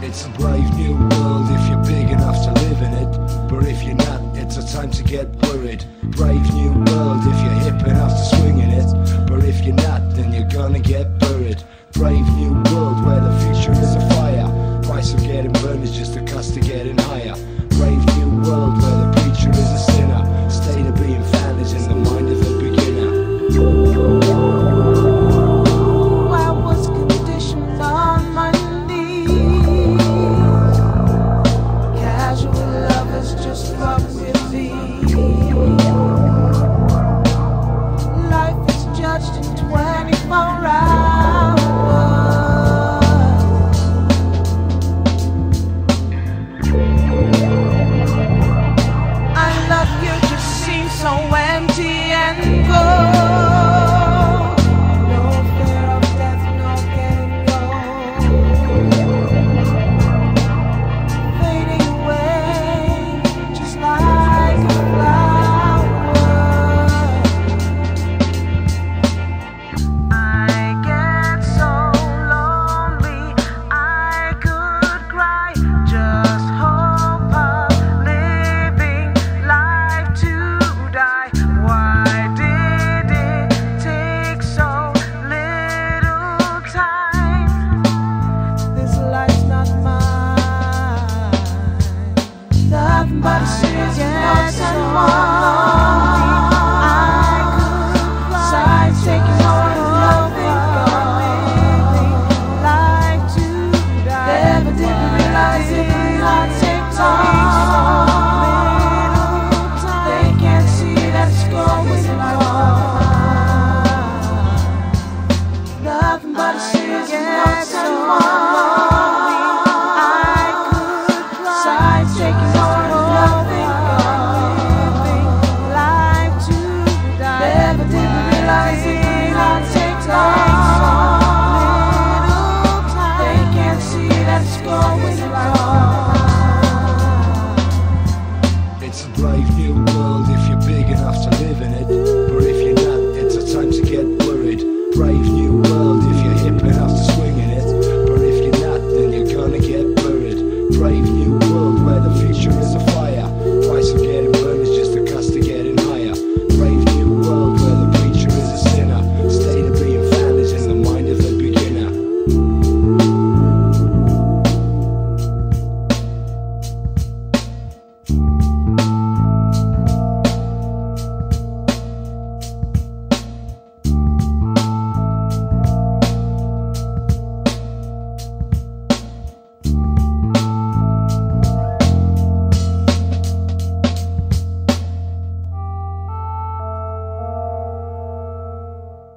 It's a brave new world if you're big enough to live in it. But if you're not, it's a time to get worried. Brave new world if you're hip enough to swing in it. But if you're not, then you're gonna get buried. Brave new world where the future is a fire. Price of getting burned is just the cost of getting higher. 24 but she's not alone. rising on TikTok.